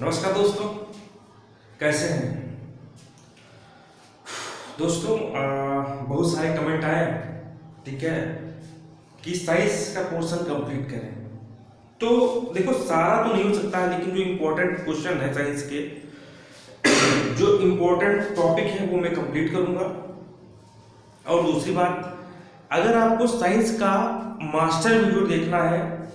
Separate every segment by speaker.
Speaker 1: नमस्कार दोस्तों, कैसे हैं? दोस्तों बहुत सारे कमेंट आए, ठीक है? कि साइंस का पोर्शन कंप्लीट करें। तो देखो, सारा तो नहीं हो सकता है लेकिन जो इम्पोर्टेंट क्वेश्चन है साइंस के, जो इम्पोर्टेंट टॉपिक है, वो मैं कंप्लीट करूँगा। और दूसरी बात, अगर आपको साइंस का मास्टर वीडियो देखना है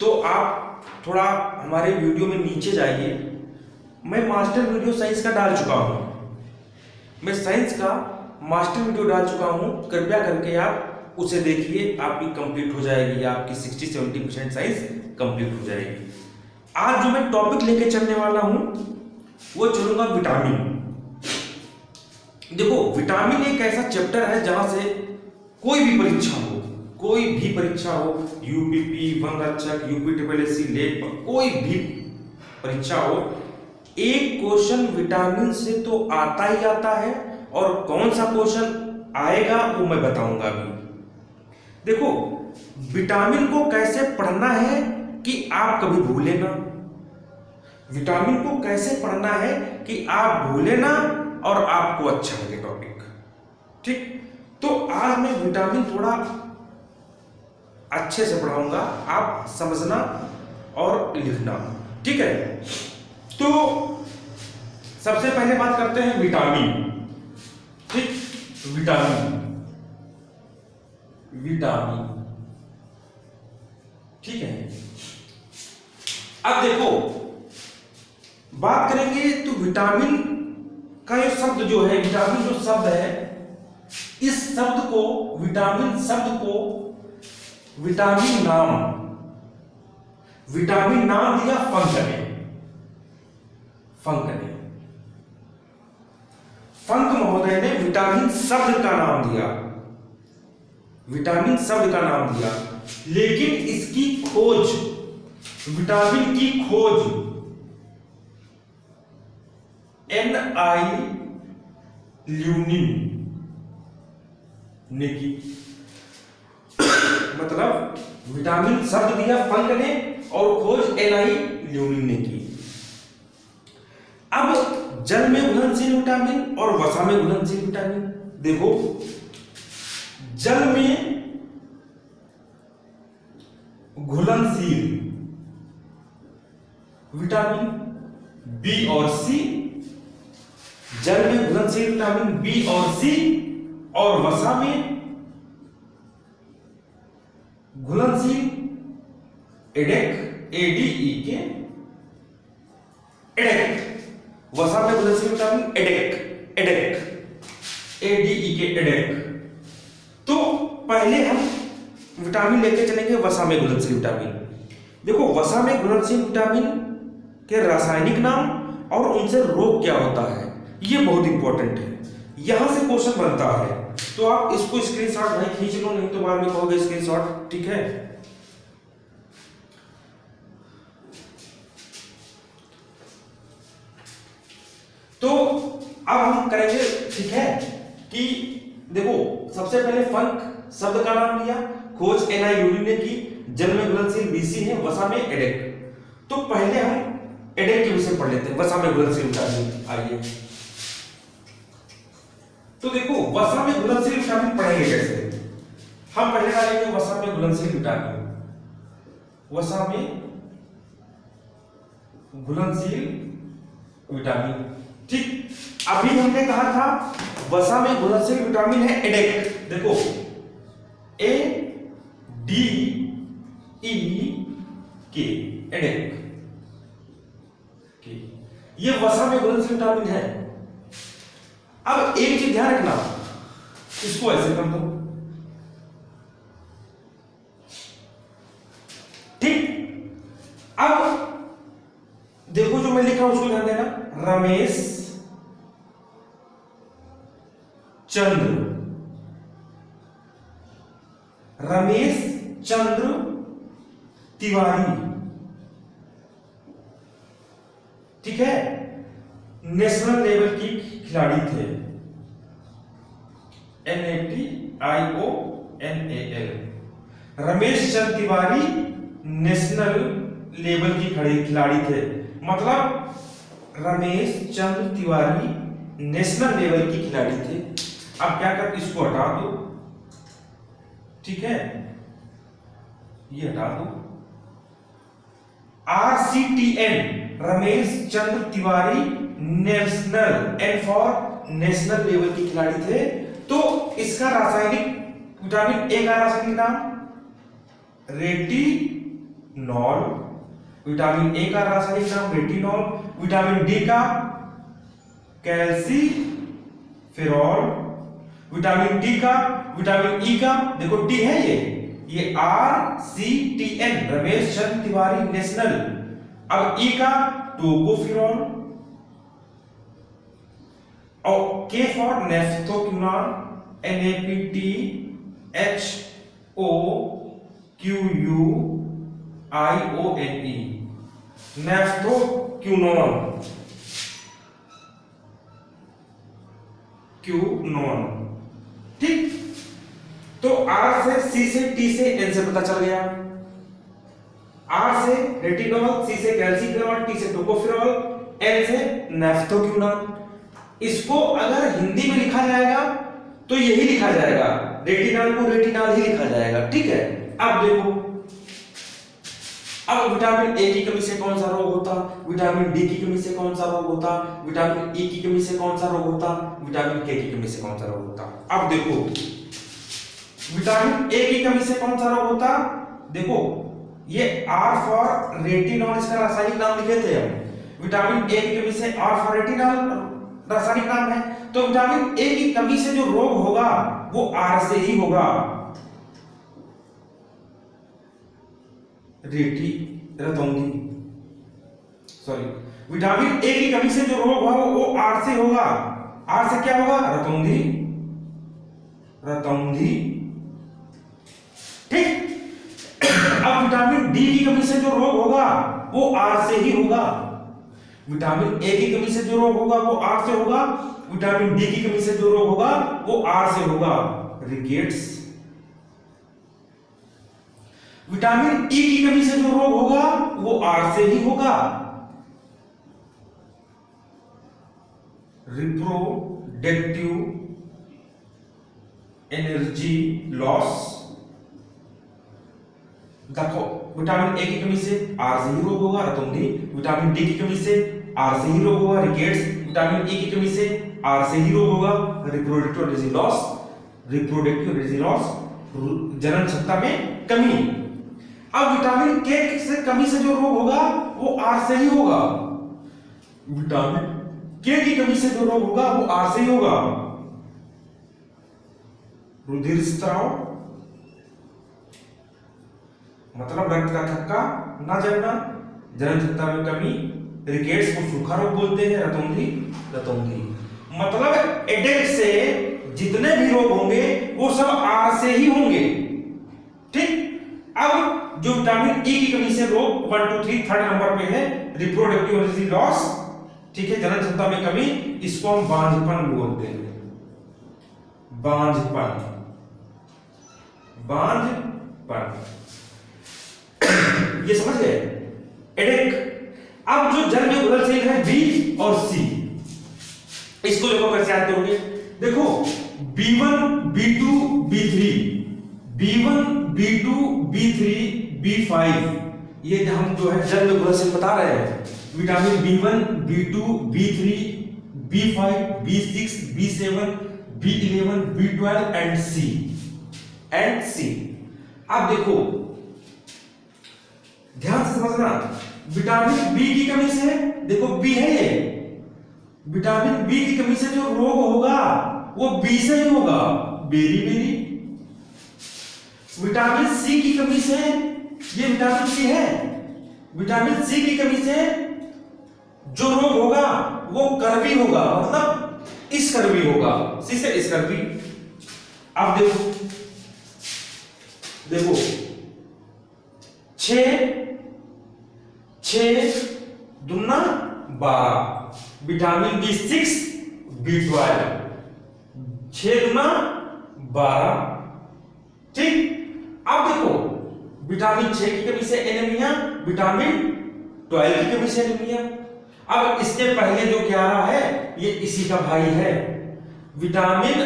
Speaker 1: तो आप थोड़ा हमारे वीडियो में नीचे जाइए। मैं मास्टर वीडियो साइंस का डाल चुका हूँ। मैं साइंस का मास्टर वीडियो डाल चुका हूँ। कृपया करके आप उसे देखिए, आपकी कंप्लीट हो जाएगी, आपकी 60 70 परसेंट साइंस कंप्लीट हो जाएगी। आज जो मैं टॉपिक लेके चलने वाला हूँ, वो चलूँगा विटामिन। देखो, विटामिन एक ऐसा चैप्टर है जहाँ से कोई भी परीक्षा कोई भी परीक्षा हो यूपीपी वन रक्षक यूपी ट्रिपल एस लेट कोई भी परीक्षा हो, एक क्वेश्चन विटामिन से तो आता ही आता है और कौन सा क्वेश्चन आएगा वो मैं बताऊँगा अभी। देखो, विटामिन को कैसे पढ़ना है कि आप कभी भूले ना? विटामिन को कैसे पढ़ना है कि आप भूले ना और आपको अच्छा लगे टॉपिक ठीक? तो आज मैं विटामिन थोड़ा अच्छे से पढ़ाऊँगा, आप समझना और लिखना। ठीक है? तो सबसे पहले बात करते हैं विटामिन। ठीक? विटामिन। विटामिन। ठीक है? अब देखो, बात करेंगे तो विटामिन का ये शब्द जो है, विटामिन जो शब्द है, इस शब्द को, विटामिन शब्द को विटामिन नाम। विटामिन नाम दिया फंक ने फंक ने फंक महोदय ने विटामिन शब्द का नाम दिया। विटामिन शब्द का नाम दिया। लेकिन इसकी खोज, विटामिन की खोज। एन आई ल्यूनिन ने की। मतलब विटामिन शब्द दिया फंक ने और खोज एन आई ल्यूनिन ने की। अब जल में घुलनशील विटामिन और वसा में घुलनशील विटामिन, देखो। जल में घुलनशील विटामिन बी और सी जल में घुलनशील विटामिन बी और सी और वसा में घुलनशील, एडेक, एडीई के एडेक। वसा में घुलनशील विटामिन एडेक एडेक, एडीई के एडेक। तो पहले हम विटामिन लेके चलेंगे वसा में घुलनशील विटामिन। देखो, वसा में घुलनशील विटामिन के रासायनिक नाम और उनसे रोग क्या होता है? ये बहुत इंपॉर्टेंट है। यहाँ से क्वेश्चन बनता है तो आप इसको स्क्रीनशॉट भाई खींच लो, नहीं तो बाद में कहोगे स्क्रीनशॉट ठीक है? तो अब हम करेंगे, ठीक है? कि देखो, सबसे पहले फंक शब्द का नाम लिया, खोज एन आई ने की जल में बीसी है, वसा में एडेक तो पहले हम एडेक के विषय पढ़ लेते हैं, वसा में घुलनशील विटामिन आइए। तो देखो, वसा में घुलनशील विटामिन पढ़ेंगे कैसे? हम पहले डालेंगे वसा में घुलनशील विटामिन वसा में घुलनशील विटामिन। ठीक, अभी हमने कहा था, वसा में घुलनशील विटामिन है एडेक देखो ए डी ई के एडेक के ये वसा में घुलनशील विटामिन है। अब एक चीज़ ध्यान रखना। इसको ऐसे कर दो ठीक? अब देखो जो मैं लिख रहा हूँ, उसको ध्यान देना। रमेश चंद्र। रमेश चंद्र तिवारी। ठीक है? नेशनल लेवल की खिलाड़ी थे N A T I O N A L Ramesh Chand Tiwari national level की खिलाड़ी थे। मतलब रमेश चंद्र तिवारी नेशनल लेवल की खिलाड़ी थे। अब क्या कर, इसको हटा दो। ठीक है? ये हटा दो। R C T N, Ramesh Chandra Tiwari national N for national level की खिलाड़ी थे। तो इसका रासायनिक विटामिन ए का रासायनिक नाम रेटिनॉल विटामिन ए का रासायनिक नाम रेटिनॉल विटामिन डी का कैल्सी फेरॉल विटामिन डी का, विटामिन ई का, देखो डी है ये ये R C T N Ramesh Chandra Tiwari national. अब ई का टोकोफिरॉल और K for naphthoquinone N A P T H O Q U I O N E naphthoquinone quinone ठीक? तो आर से सी से टी से एन से पता चल गया। आर से रेटिनॉल सी से कैल्सिफेरॉल टी से टोकोफेरॉल एन से नेफ्थोक्यूनॉन इसको अगर हिंदी में लिखा जाएगा तो यही लिखा जाएगा। रेटिनॉल को रेटिनॉल ही लिखा जाएगा, ठीक है? अब देखो, अब विटामिन ए की कमी से कौन सा रोग होता? विटामिन डी की कमी से कौन सा रोग होता? विटामिन ई की कमी से कौन सा रोग होता? विटामिन के की कमी से कौन सा रोग होता? अब देखो विटामिन ए की कमी से कौन सा रोग होता? देखो, ये आर फॉर रेटिनॉल इसका रासायनिक नाम लिखे थे हम। विटामिन ए की कमी से आर फॉर रेटिनॉल रासायनिक नाम है। तो विटामिन ए की कमी से जो रोग होगा, वो आर से ही होगा। रेटी रतौंधी सॉरी विटामिन ए की कमी से जो रोग होगा, वो आर से होगा। आर से क्या होगा? रतौंधी रतौंधी ठीक। अब विटामिन डी की कमी से जो रोग होगा, वो आर से ही होगा। विटामिन ए की कमी से जो रोग होगा वो आर से होगा, विटामिन डी की कमी से जो रोग होगा वो आर से होगा। रिकेट्स विटामिन ई की कमी से जो रोग होगा वो आर से ही होगा। Reproductive energy loss. देखो, विटामिन ए की कमी से आर से ही रोग होगा रतौंधी विटामिन डी की कमी से आर से ही रोग होगा, रिकेट्स, विटामिन ई की कमी से आर से ही रोग होगा reproductive energy loss reproductive energy loss जनन क्षमता में कमी अब विटामिन के से कमी से जो रोग होगा, वो आर से ही होगा। विटामिन के की कमी से जो रोग होगा, वो आर से ही होगा। रुधिर स्त्राव मतलब रक्त का थक्का, ना जमना जनन क्षमता में कमी रिकेट्स को सूखा रोग बोलते हैं, रतौंधी रतौंधी। मतलब एडेक से जितने भी रोग होंगे, वो सब आर से ही होंगे। ठीक? अब जो विटामिन ई की कमी से रोग, one, two, three, third number पे है रिप्रोडक्टिव एनर्जी लॉस। ठीक है? जनन क्षमता में कमी, इसको हम बांझपन बोलते हैं। बांझपन। बांझपन। ये समझ गए? एडेक। अब जो जल में उदर है बी और सी। इसको देखो कैसे याद करोगे? देखो B1 B2 B3 B1 B2 B3 B5 ये हम जो है जल में उदर बता रहे हैं, vitamin B1 B2 B3 B5 B6 B7 B11 B12 and C. And C. अब देखो, ध्यान से समझना। विटामिन बी की कमी से, देखो बी है ये। विटामिन बी की कमी से जो रोग होगा, वो बी से ही होगा। बेरी बेरी विटामिन सी की कमी से, ये विटामिन सी है। विटामिन सी की कमी से जो रोग होगा, वो कर्वी होगा मतलब इस कर्वी होगा। सी से इस कर्वी अब देखो देखो छ छ दुना, बारह। Vitamin B six B twelve छ दुना, बारह। ठीक? अब देखो विटामिन छ की कमी से एनीमिया विटामिन ट्वेल्व की कमी से एनीमिया अब इसके पहले जो ग्यारह है, ये इसी का भाई है। विटामिन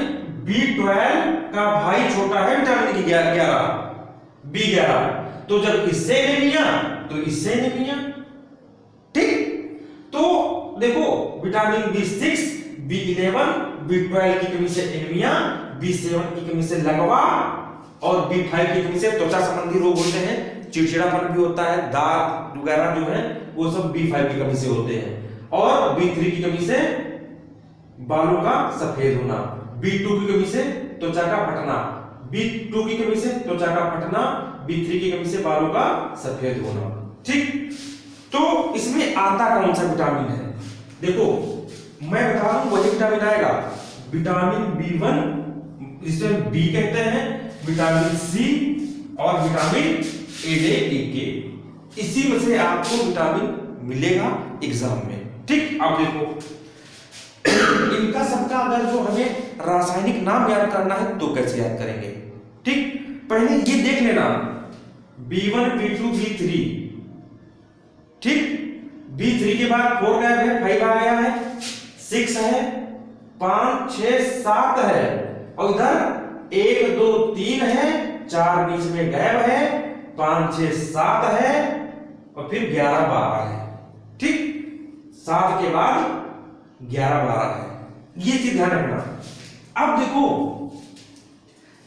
Speaker 1: बी ट्वेल्व का भाई छोटा है विटामिन की ग्यारह बी ग्यारह। तो जब इससे एनीमिया तो इससे एनीमिया देखो vitamin B six B eleven B twelve की कमी से एनीमिया बी सेवन की कमी से लगवा, और बी फाइव की कमी से त्वचा संबंधी रोग होते हैं, चिड़चिड़ापन भी होता है, दांत वगैरह जो है, वो सब बी फाइव की कमी से होते हैं। और बी थ्री की कमी से बालों का सफ़ेद होना बी टू की कमी से त्वचा का फटना बी टू की कमी से त्वचा का फटना बी थ्री की कमी से बालों का सफ़ेद होना। ठीक? तो इसमें आता कौन सा विटामिन है? देखो, मैं बता रहा हूँ वही विटामिन आएगा। विटामिन बी वन जिसे बी कहते हैं विटामिन सी और विटामिन ए डे ए के इसी में से आपको विटामिन मिलेगा एग्ज़ाम में। ठीक, अब देखो। इनका सबका अगर जो हमें रासायनिक नाम याद करना है तो कैसे याद करेंगे? ठीक, पहले ये देख लेना। B1 B2 B3 ठीक? B3 के बाद फोर गायब है फाइव आ गया है सिक्स है, पाँच छ सात है। और इधर एक, दो, तीन है, चार बीच में गैप है, पाँच छ सात है, और फिर ग्यारह, बारह है। ठीक? सात के बाद ग्यारह, बारह है। ये चीज़ ध्यान रखना। अब देखो,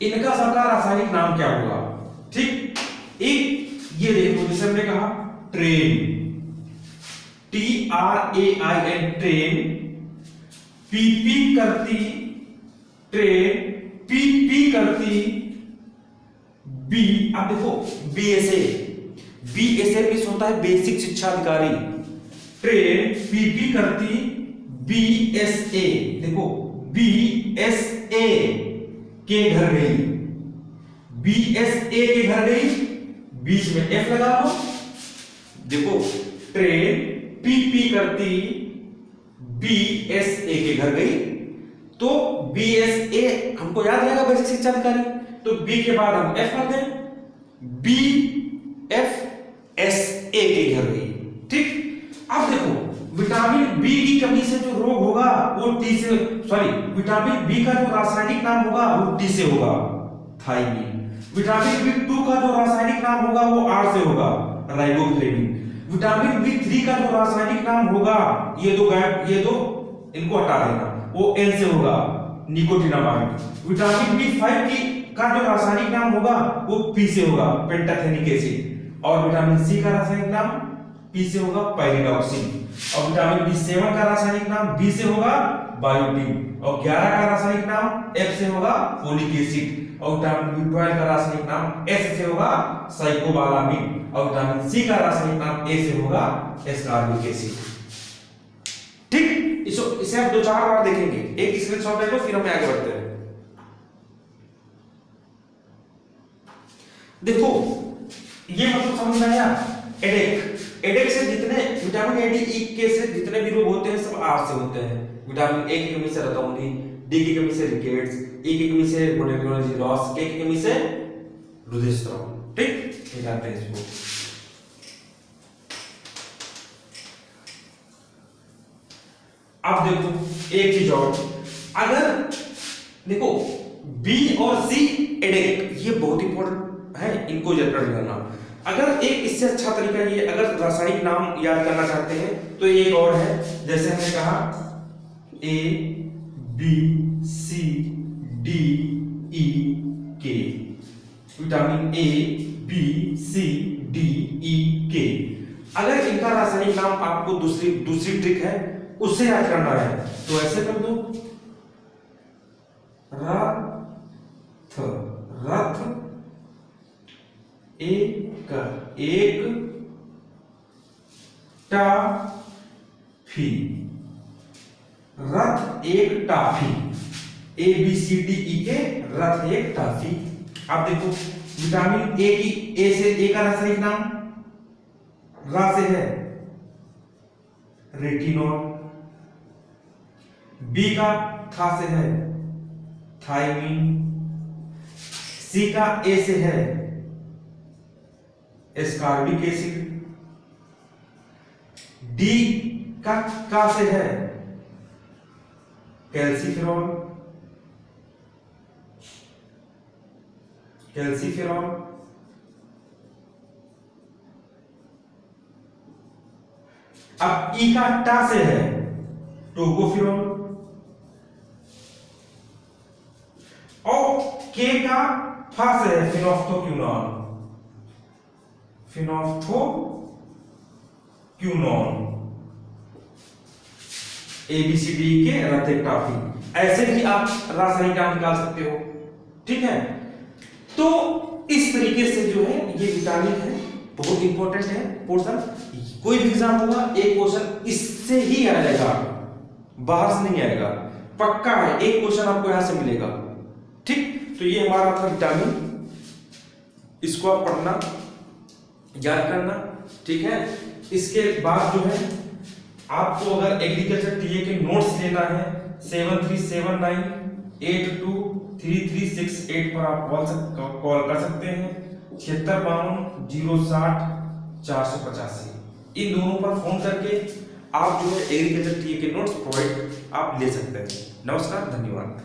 Speaker 1: इनका सबका रासायनिक नाम क्या होगा? ठीक? एक, ये देखो, जैसे हमने कहा train T R A I N train PP करती ट्रेन पीपी करती बी अब देखो B S A BSA BSA miss होता है बेसिक शिक्षा अधिकारी ट्रेन पीपी करती बीएसए देखो बीएसए के घर गई बीएसए के घर गई बीच में एफ़ लगा लो. देखो ट्रेन पीपी करती बी एस ए के घर गई। तो बी एस ए हमको याद रहेगा बेसिक शिक्षा अधिकारी? तो बी के बाद हम एफ़ कर बी एफ़ एस ए के घर गई। ठीक? अब देखो विटामिन बी की कमी से जो रोग होगा, वो टी से सॉरी विटामिन बी का जो रासायनिक नाम होगा, वो टी से होगा। थाइमिन विटामिन बी टू का जो रासायनिक नाम होगा, वो आर से होगा। राइबोफ्लेविन विटामिन बी थ्री का जो रासायनिक नाम होगा, ये दो गैप ये दो इनको हटा देना वो एन से होगा निकोटिनामाइड विटामिन बी फाइव की, का जो रासायनिक नाम होगा, वो पी से होगा पेंटाथेनिक एसिड और विटामिन सी का रासायनिक नाम पी से होगा पायरिडॉक्सिन और विटामिन बी सेवन का रासायनिक नाम बी से होगा बायोटिन और 11 का रासायनिक नाम एफ़ से होगा फोलिक एसिड, और विटामिन बी ट्वेल्व का रासायनिक नाम एस से होगा साइकोबालामिन, और विटामिन सी का रासायनिक नाम ए से होगा एस्कार्बिक एसिड। ठीक? इसो, इसे आप दो चार बार देखेंगे। एक स्क्रीनशॉट ले लो फिर हम आगे बढ़ते हैं। देखो, ये मतलब समझ में आया? एडेक एडेक से जितने विटामिन ए डी ई के से जितने भी रोग होते हैं, सब आर से होते हैं। विटामिन ए की कमी से रतौंधी डी की कमी से रिकेट्स ई की कमी से मोलेकुलर लॉस के की कमी से स्राव ठीक? निकालते हैं इसको। अब देखो, एक चीज़ और। अगर देखो बी और सी एडेक ये बहुत इंपॉर्टेंट है, इनको याद कर लेना अगर एक इससे अच्छा तरीका ये, अगर रासायनिक नाम याद करना चाहते हैं तो एक और है। जैसे हमने कहा ए बी सी डी ई के vitamin A B C D E के अगर इनका रासायनिक नाम आपको दूसरी दूसरी ट्रिक है उससे याद करना है। तो ऐसे कर दो। रथ। रथ। एक एक। टाफी रथ एक toffee. A B C D E के रथ एक टाफी। आप देखो विटामिन ए की ए से ए का रासायनिक नाम रा से है रेटिनॉल बी का था से है थाइमिन सी का ए से है एस्कार्बिक एसिड डी का का से है कैल्सीफेरॉल कैल्सीफेरॉल अब ई का टा से है टोकोफिरॉल और के का फा से है फिनोफ्थोक्यूनॉन फिनोफ्थोक्यूनॉन ए बी सी डी के रथेक्टाफी ऐसे भी आप रासायनिक नाम निकाल सकते हो। ठीक है? तो इस तरीके से जो है, ये विटामिन है, बहुत इंपॉर्टेंट है पोर्शन कोई भी एग्ज़ाम होगा, एक क्वेश्चन इससे ही आएगा बाहर से नहीं आएगा। पक्का है, एक क्वेश्चन आपको यहाँ से मिलेगा। ठीक? तो ये हमारा था विटामिन इसको आप पढ़ना, याद करना। ठीक है? इसके बाद जो है आपको अगर एग्रीकल्चर टीए के नोट्स लेना है seven three seven nine eight two three three six eight पर आप कॉल कॉल कर सकते हैं। छिहत्तर बावन, ज़ीरो साठ चार सौ पचासी। इन दोनों पर फ़ोन करके आप जो है एग्रीकल्चर टीए के नोट्स प्रोवाइड आप ले सकते हैं। नमस्कार, धन्यवाद।